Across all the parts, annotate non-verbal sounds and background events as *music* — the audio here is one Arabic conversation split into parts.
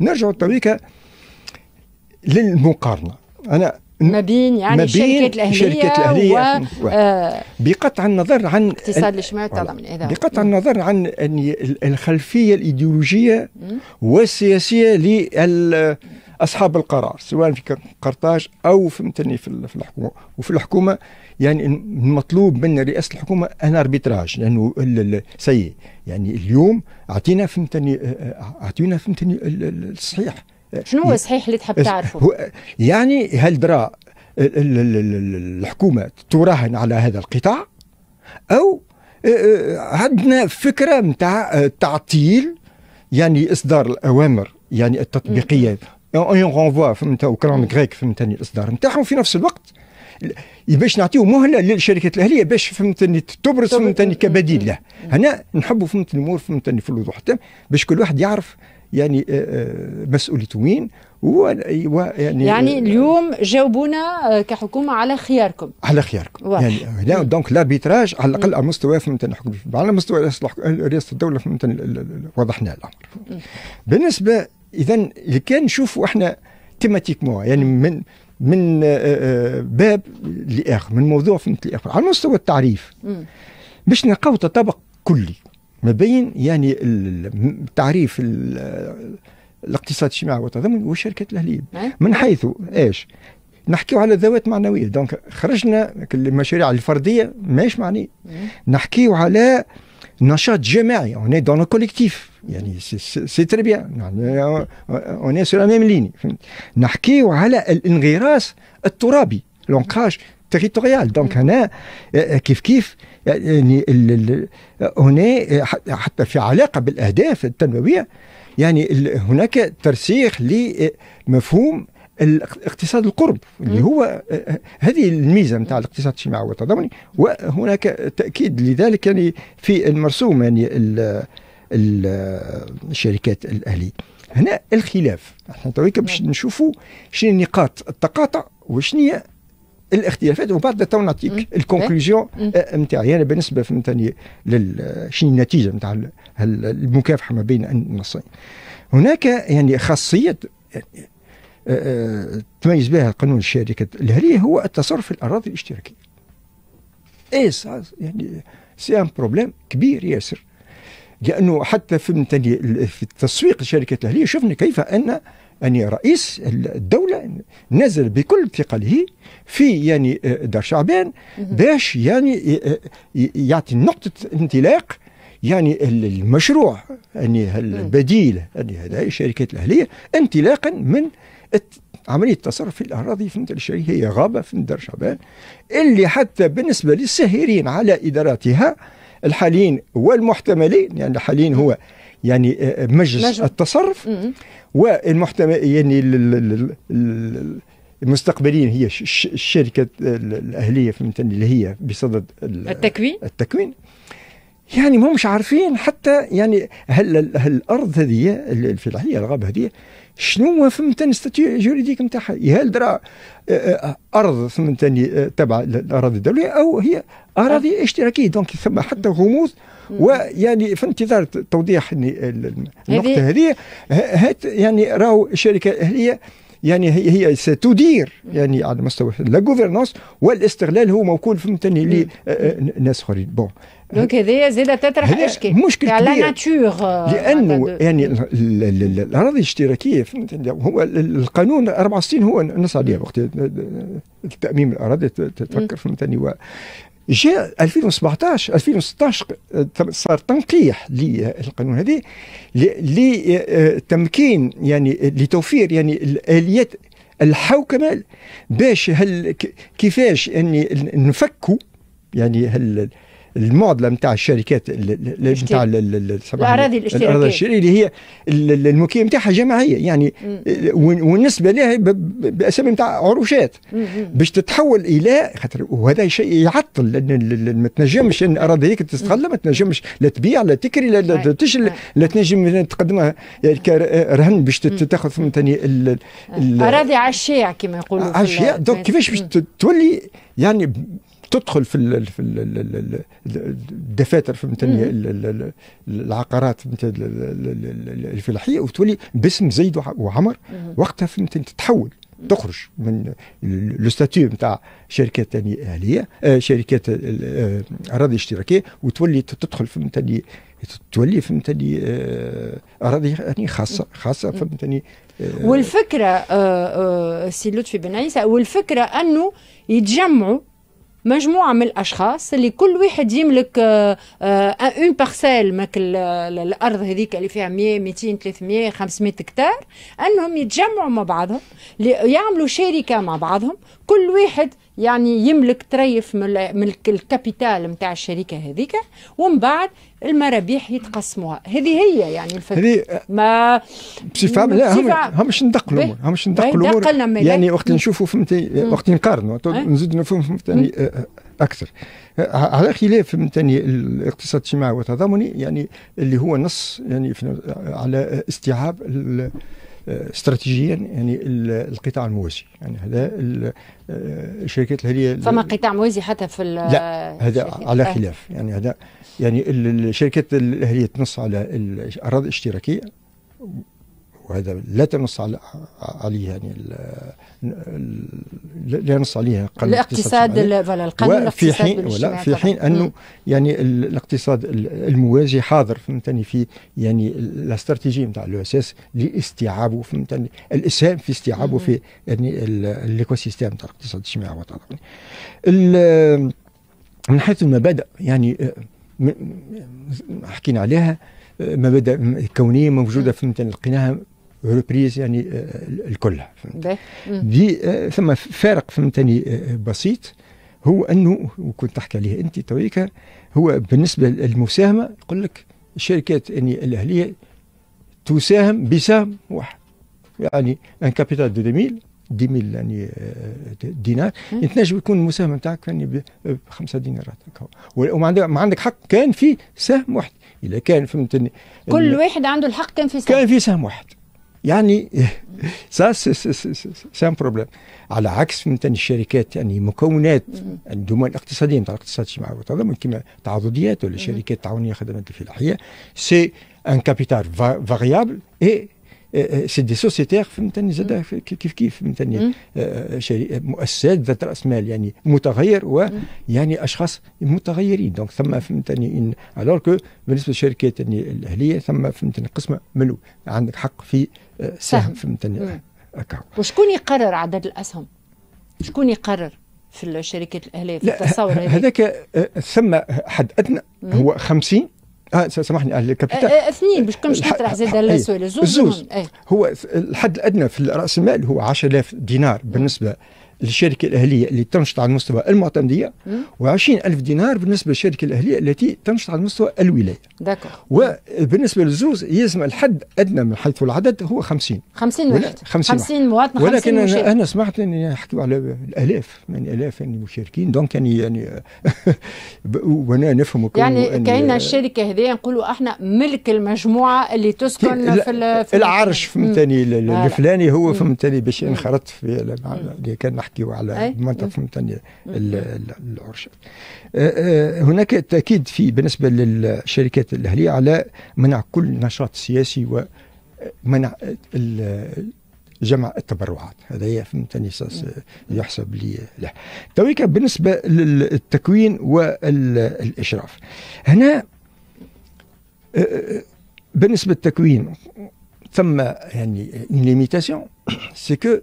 نرجع تويكا للمقارنة. أنا ما بين يعني ما بين الشركات الأهلية, الشركات الأهلية. و آه، بقطع النظر عن الاجتماعي. والتضامن إذا. بقطع النظر عن أن الخلفية الإيديولوجية والسياسية لأصحاب القرار سواء في قرطاج أو فهمتني في ال- في الحكومة. وفي الحكومة يعني المطلوب من رئاسة الحكومة أن أربيتراج لأنه ال- ال- سي يعني اليوم أعطينا فهمتني أعطينا فهمتني ال- ال- الصحيح. شنو هو صحيح اللي تحب تعرفه؟ يعني هل درا ال- ال- ال- ال- الحكومة تراهن على هذا القطاع؟ أو آه، آه، عندنا فكرة نتاع تعطيل يعني إصدار الأوامر يعني التطبيقية. اون رونفوا فهمت؟ وكلام غريك فهمتني الإصدار نتاعهم في نفس الوقت. باش نعطيو مهلة للشركات الأهلية باش فهمتني تبرز تبرز. فهمتني كبديل له. هنا نحبوا فهمتني الأمور فهمتني في الوضوح التام باش كل واحد يعرف يعني آه، آه، مسؤوليته وين ويعني يعني اليوم جاوبونا آه، كحكومة على خياركم. على خياركم. واضح. يعني donc ال arbitrage على الأقل على مستوى فهمتني الحكم على مستوى رئاسه الدولة ال- وضحنا الأمر. بالنسبة اذا اللي كان نشوفوا إحنا thématiquement يعني من من آه، آه، باب لآخر من موضوع فهمت لاخر على مستوى التعريف. باش نلقاو تطابق كلي. ما بين يعني ال- ال- تعريف ال- الاقتصاد الاجتماعي والتضامن والشركات الاهليه أه؟ من حيث إيش؟ نحكيو على ذوات معنويه donc خرجنا المشاريع الفردية ماهيش معنيه نحكيو على نشاط جماعي. on est dans le collectif يعني c'est très bien يعني on est sur même lignée نحكيو على الانغراس الترابي. l'ancrage territorial donc هنا آه، كيف كيف يعني هنا حتى في علاقة بالأهداف التنموية يعني هناك ترسيخ لمفهوم الاقتصاد القرب اللي هو هذه الميزة نتاع الاقتصاد الاجتماعي والتضامني وهناك تأكيد لذلك يعني في المرسوم يعني ال- ال- الشركات الأهلية. هنا الخلاف إحنا تويك باش نشوفوا شنو نقاط التقاطع وشنو هي الاختلافات. وبعد تو نعطيك الـ conclusion. نتاعي أنا بالنسبة فهمتني شنو النتيجة نتاع المكافحة ما بين النصين. هناك يعني خاصية يعني آه، آه، تميز بها قانون الشركات الأهلية هو التصرف في الأراضي الاشتراكية. إيه ça- يعني c'est un problème كبير ياسر. لأنه حتى فهمتني في التسويق للشركات الأهلية شفنا كيف أن يعني رئيس الدولة نزل بكل ثقله في يعني آه، دار شعبان باش يعني آه، آه، يعطي نقطة انطلاق يعني ال- المشروع يعني البديل يعني هذه الشركات الأهلية انطلاقا من عملية التصرف في الأراضي في الشيء هي غابة في دار شعبان اللي حتى بالنسبة للساهرين على إداراتها الحاليين والمحتملين يعني الحاليين هو يعني آه، مجلس مجلس. التصرف مم. والمحتمل يعني ال- ال- ال- ال- المستقبلين هي الشركة ال- الأهلية فهمتني اللي هي بصدد ال- التكوين التكوين يعني ما مش عارفين حتى يعني هل, هل الأرض هذه ال- في الحقيقة الغابة هذه شنو هو فهمتني ستاتيو جوريديك نتاعها هل درا آه، آه، أرض فهمتني آه، تبع الأراضي الدولية أو هي أراضي اشتراكية. donc ثم حتى غموض ويعني في انتظار توضيح النقطة هذه هات يعني راهو الشركة الأهلية يعني هي هي ستدير يعني على مستوى la gouvernance والاستغلال هو موكول فهمتني لناس أخرين. بون دونك هذايا زاده تطرح هذا إشكال. مشكل لا كبير. ناتور لأنه يعني ال- ال- ال- ال- الأراضي الاشتراكية فهمت؟ هو ال- القانون 64 هو نص عليه وقت التأميم الأراضي تفكر فهمتني؟ و جاء 2017 2016 صار تنقيح للقانون هذه ل- لتمكين يعني لتوفير يعني الاليات الحوكمة باش هل كيفاش يعني نفكوا يعني هل المعضلة نتاع الشركات نتاع الأراضي الاشتراكية. الأراضي الاشتراكيه اللي هي ال- ال- الملكيه نتاعها جماعية. يعني والنسبة لها بأسامي نتاع عروشات. باش تتحول إلى خاطر وهذا شيء يعطل لأن ما تنجمش الأراضي هذيك تستغل ما تنجمش لا تبيع لا تكري لا-. تشل. لا تنجم تقدمها كرهن باش تاخذ فهمتني أراضي عشاع كما يقولوا ال- دونك كيفاش باش تولي يعني تدخل في ال في ال الدفاتر فهمتني العقارات الفلاحيه وتولي باسم زيد وعمر وقتها فهمتني تتحول تخرج من le statut نتاع شركات ثاني اهليه آه شركات آه اراضي اشتراكيه وتولي تدخل فهمتني تولي فهمتني آه اراضي يعني خاصه خاصه فهمتني آه والفكرة آه آه سي لطفي بن عيسى والفكرة انه يتجمعوا مجموعة من الأشخاص اللي كل واحد يملك une parcelle ماك الأرض هذيك اللي فيها 100 200 300 500 هكتار أنهم يتجمعوا مع بعضهم يعملوا شركة مع بعضهم كل واحد يعني يملك تريف من الـ capital نتاع الشركة هذيك ومن بعد المرابيح يتقسموها. هذه هي يعني الفكرة هذه ما بصفة عامة لا هم هم مش ندق الأمور هم مش ندق الأمور يعني وقت نشوفوا فهمتي وقت نقارنوا نزيد نفهم فهمتني أكثر. على خلاف فهمتني الاقتصاد الاجتماعي والتضامني يعني اللي هو نص يعني على استيعاب استراتيجيا يعني القطاع الموازي. يعني هذا الشركات الهليه فما قطاع موازي حتى في لا هذا على خلاف. يعني هذا يعني الشركات الاهليه تنص على الاراضي الاشتراكيه وهذا لا تنص عليه يعني لا ينص عليها الاقتصاد القانون وفي حين ولا في حين أنه يعني الاقتصاد الموازي حاضر فهمتني في يعني الاستراتيجيه نتاع الـ ESS لاستيعابه فهمتني الإسهام في استيعابه في يعني الـ écosystème نتاع الاقتصاد الاجتماعي والتضامني من حيث المبادئ يعني حكينا عليها مبادئ كونية موجودة فهمتني لقيناها reprises يعني الكلها دي ثم فارق فهمتني بسيط. هو أنه وكنت تحكي عليه أنت تويكا هو بالنسبة للمساهمة يقول لك الشركات يعني الأهلية تساهم بسهم واحد. يعني un capital de 2000 10000 يعني دينار. تنجم يكون المساهمة نتاعك يعني ب 5 دينارات. وما عندك ما عندك حق كان في سهم واحد. إذا كان فهمتني كل واحد عنده الحق كان في سهم. كان في سهم واحد. يعني ça c'est un problème على عكس فهمتني الشركات يعني مكونات الـ domaine الاقتصاديه نتاع الاقتصاد الاجتماعي والتضامن كما تعاضديات ولا شركات التعاونيه خدمات الفلاحيه c'est un capital variable et c'est des sociétaires فهمتني زاد كيف كيف فهمتني. مؤسسات ذات رأس مال يعني متغير ويعني أشخاص متغيرين. donc ثم فهمتني alors que بالنسبة للشركات الأهلية ثم فهمتني قسمه ملو عندك حق في سهم فهمتني. وشكون يقرر عدد الأسهم؟ شكون يقرر في الشركات الأهلية في التصور هذاك ثم حد أدنى هو 50 آه سامحني الكابيتال. اثنين باش كنت نطرح زاد السؤال الزوز هو الحد الأدنى في رأس المال هو 10000 دينار بالنسبة للشركة الأهلية اللي تنشط على المستوى المعتمدية و20 ألف دينار بالنسبة للشركة الأهلية التي تنشط على المستوى الولاية. d'accord. وبالنسبة للزوز يلزم الحد أدنى من حيث العدد هو 50 50 واحد. 50, 50 مواطن ولكن أنا, أنا سمعت أن يحكوا على الآلاف يعني آلاف يعني مشاركين. donc يعني يعني *laughs* وأنا نفهم يعني كأن الشركة هذه نقولوا أحنا ملك المجموعة اللي تسكن في, في العرش فهمتني الفلاني هو فهمتني باش انخرطت في كان نحكيو على منطقة فهمتني العرش هناك تأكيد في بالنسبة للشركات الأهلية على منع كل نشاط سياسي ومنع جمع التبرعات. هذا فهمتني يحسب لي له. تويك بالنسبة للتكوين والإشراف. هنا بالنسبة للتكوين ثم يعني limitation c'est que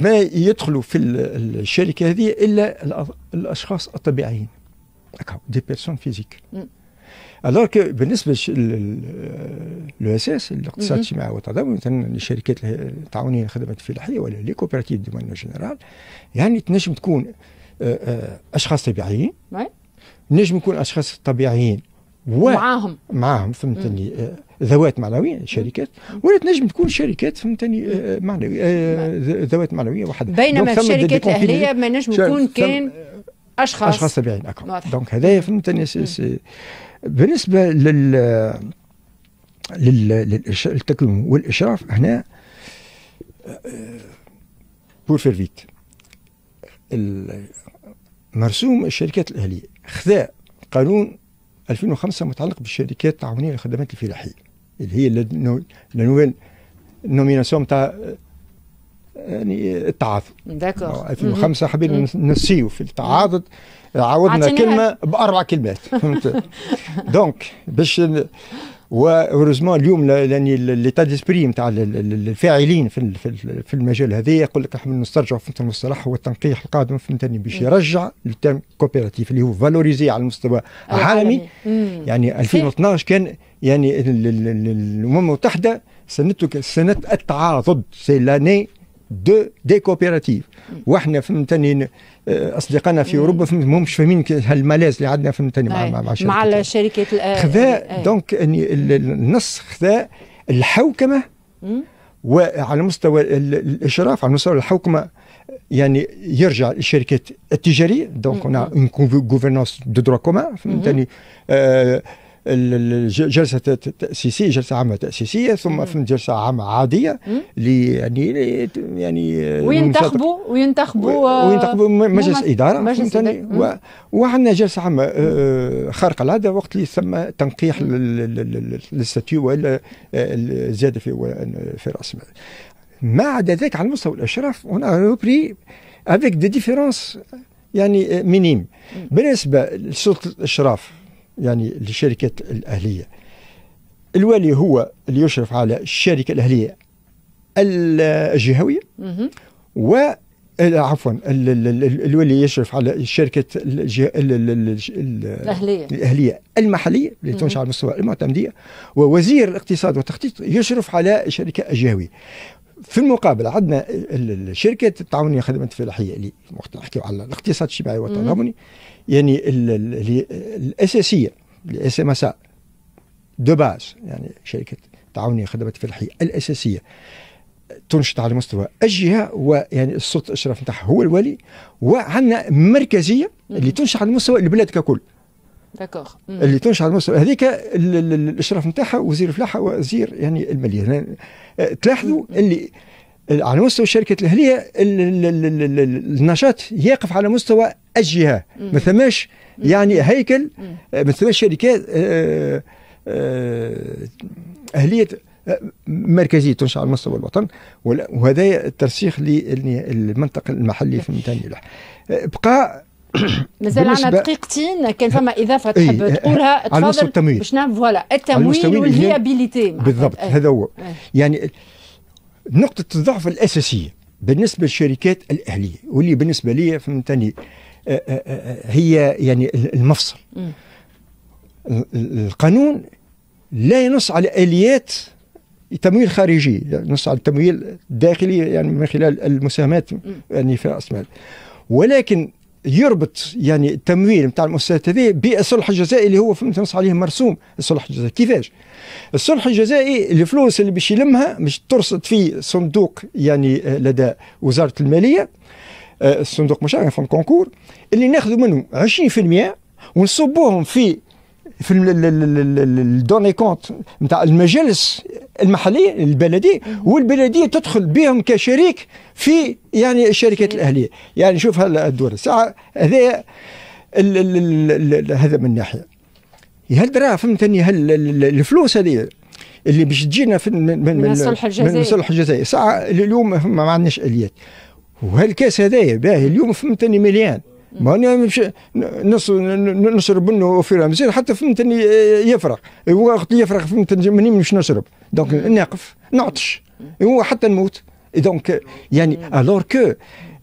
ما يدخلوا في الشركة هذه إلا الأشخاص الطبيعيين. des personnes physiques alors بالنسبة l'ESS الاقتصاد الاجتماعي والتضامن مثلا الشركات التعاونيه للخدمات الفلاحيه ولا les coopératives de manière générale يعني تنجم تكون أشخاص طبيعيين نجم يكون أشخاص طبيعيين ومعاهم معاهم. فهمتني. ذوات معنويه شركات. ولا تنجم تكون شركات فهمتني معنويه ذوات معنوية وحدها بينما الشركات الأهلية ما نجم يكون كان أشخاص. أشخاص طبيعيين donc هذايا فهمتني بالنسبة لل للتكوين والإشراف هنا pour faire vite مرسوم الشركات الأهلية. خذا قانون 2005 متعلق بالشركات التعاونية للخدمات الفلاحيه اللي هي الـ nouvelle nomination تاع يعني التعاضد d'accord. 2005 حبينا نسيو في التعاضد عاودنا كلمة بأربع كلمات. *laughs* فهمت؟ donc باش heureusement اليوم l'année l'état d'esprit نتاع الفاعلين في في المجال هذا يقول لك إحنا نسترجعوا في المصطلح هو التنقيح القادم فهمتني باش يرجع الـ terme coopérative اللي هو valorisé على المستوى العالمي. يعني 2012 كان يعني الأمم المتحدة سنته سنة التعاضد. c'est l'année de des coopératives. وإحنا فهمتني آه، أصدقائنا في أوروبا مش فاهمين هالملاذ اللي عندنا فهمتني مع مع, مع, مع خذا donc النص خذا الحوكمة وعلى مستوى الإشراف على مستوى الحوكمة يعني يرجع للشركات التجارية. donc en en de droit commun فهمتني؟ آه الجلسه التاسيسيه جلسة عامة تأسيسية ثم في جلسة عامه عادية اللي يعني يعني وينتخبوا وينتخبوا وينتخبوا مجلس إدارة مجلس. وعندنا جلسة عامة آه، خارقه العادة وقت اللي ثم تنقيح لل statut ولا الزيادة في في رأس المال. ما عدا ذلك على مستوى الأشراف هنا روبري avec des différences يعني minimes بالنسبة لسلطة الأشراف يعني للشركات الأهلية. الوالي هو اللي يشرف على الشركة الأهلية الجهوية. و عفوا الوالي يشرف على الشركة الأهلية. الأهلية المحلية اللي تنشأ على مستوى المعتمدية. ووزير الاقتصاد والتخطيط يشرف على الشركة الجهوية. في المقابل عندنا الشركة التعاونية خدمات الفلاحية اللي وقت نحكي على الاقتصاد الاجتماعي والتضامني. يعني الأساسية ال SMSA de base يعني شركة تعاونيه خدمات فلاحيه الأساسية. تنشط على مستوى الجهة ويعني السلطه الاشراف نتاعها هو الوالي وعندنا مركزية اللي تنشط على مستوى البلاد ككل. d'accord اللي تنشط على مستوى هذيك الاشراف نتاعها وزير الفلاحة وزير يعني المالية. تلاحظوا اللي على مستوى الشركات الأهلية النشاط يقف على مستوى الجهه ما ثماش يعني هيكل ما ثماش شركات آه، آه، أهلية آه، مركزية تنشأ على مستوى الوطن. وهذا الترسيخ للمنطق المحلي في الميدان بقى *clears throat* مازال عندنا دقيقتين. كان فما إضافة تحب إيه تقولها؟ تفضل. التمويل. باش نعرف voilà التمويل وال viabilité بالضبط هذا هو. يعني نقطة الضعف الأساسية بالنسبة للشركات الأهلية واللي بالنسبة لي فهمتني آه، آه، هي يعني المفصل. القانون لا ينص على آليات تمويل خارجي ينص على التمويل الداخلي يعني من خلال المساهمات يعني في المال. ولكن يربط يعني التمويل نتاع المؤسسات هذه بالصلح الجزائي اللي هو فهمت نص عليه مرسوم الصلح الجزائي كيفاش؟ الصلح الجزائي الفلوس اللي باش يلمها باش ترصد في صندوق يعني آه، لدى وزاره الماليه آه، الصندوق مش fonds concours اللي ناخذوا منهم 20% ونصبوهم في في الدوني كونت نتاع المجالس المحلية البلدية والبلدية تدخل بهم كشريك في يعني الشركات الأهلية. يعني شوف هلا الدور. الساعة هذا هذا من ناحية. هل ترى فهمتني هل الفلوس هذه اللي باش تجينا في من من من الصلح الجزائي. من الصلح الجزائي. ساعة اليوم ما عندناش آليات. وهالكاس هذايا باهي اليوم فهمتني مليان. ما أنا نص نشرب منه في رمزين حتى فهمتني يفرغ. وقت يفرغ فهمتني ماني مش نشرب. donc نقف نعطش. هو حتى نموت. donc يعني alors que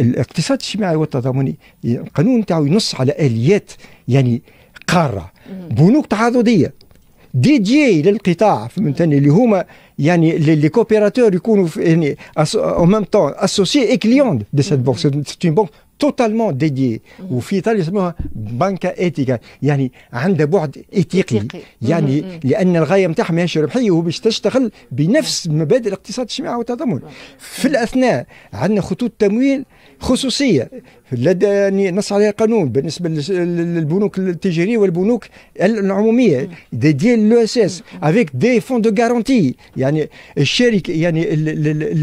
الاقتصاد الاجتماعي والتضامني القانون تاعو ينص على آليات يعني قارة بنوك تعاضدية dédiées للقطاع فهمتني اللي هما يعني les coopérateurs يكونوا يعني au même temps associés et clients de cette banque c'est une banque totalement dédiée وفي ايطاليا يسموها Banca Etica يعني عندها بعد ايتيقي يعني لأن الغاية نتاعها ماهيش ربحية هو باش تشتغل بنفس مبادئ الاقتصاد الاجتماعي والتضامن. في الأثناء عندنا خطوط تمويل خصوصية. لدى يعني نص عليها قانون بالنسبة للبنوك التجارية والبنوك العمومية. dédiées à l'ESS avec des fonds de garantie يعني الشركة يعني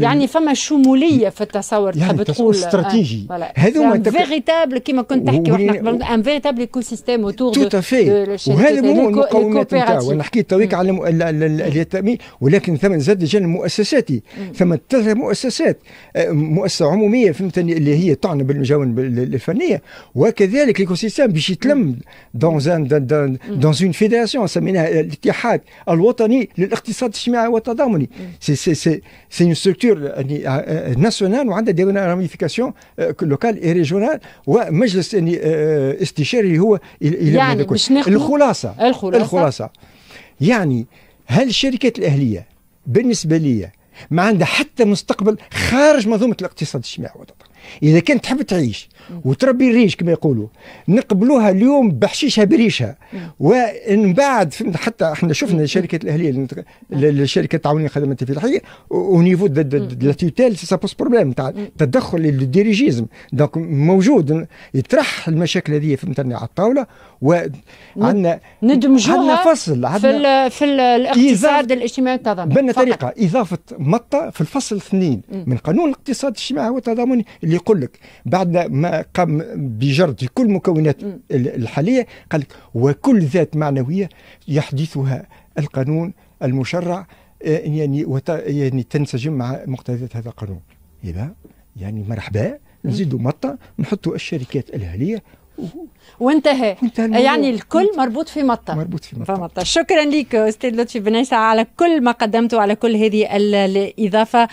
يعني فما شمولية في التصور يعني تحب تقول استراتيجي. هذوما véritable كيما كنت تحكي وحنا un véritable écosystème autour de في وهذا هو المقومات نتاعو. أنا حكيت تويك على التامين ولكن ثم زاد الجانب المؤسساتي ثم ثلاث مؤسسات مؤسسة عمومية فهمتني اللي هي تعنى بالجوانب الفنيه وكذلك l'écosystème باش يتلم dans dans une fédération سميناها الاتحاد الوطني للاقتصاد الاجتماعي والتضامني c'est c'est c'est c'est une structure nationale وعندها des ramifications locales et régionales ومجلس يعني استشاري هو يعني باش الخلاصه الخلاصه الخلاصه يعني هل الشركات الأهلية بالنسبة لي ما عندها حتى مستقبل خارج منظومة الاقتصاد الاجتماعي والتضامن إذا كانت تحب تعيش وتربي الريش كما يقولوا نقبلوها اليوم بحشيشها بريشها ومن بعد حتى إحنا شفنا الشركات الأهلية الشركات التعاونيه الخدمات الفلاحيه au niveau la tutelle ça pose problème تاع تدخل ال dirigisme donc موجود يطرح المشاكل هذه فهمتني على الطاولة وعندنا ندمجوها عندنا فصل في, في الاقتصاد الاجتماعي والتضامن بنا طريقه إضافة مطة في الفصل اثنين من قانون الاقتصاد الاجتماعي والتضامني اللي يقول لك بعد ما قام بجرد كل مكونات الحاليه قال لك وكل ذات معنوية يحدثها القانون المشرع آه، يعني وت... يعني تنسجم مع مقتضيات هذا القانون. يبقى يعني مرحبا نزيدوا مطة نحطوا الشركات الأهلية وانتهى. يعني الكل مربوط في مطة. مربوط في مطة, مطة. شكرا لك أستاذ لطفي بن على كل ما قدمته على كل هذه الإضافة.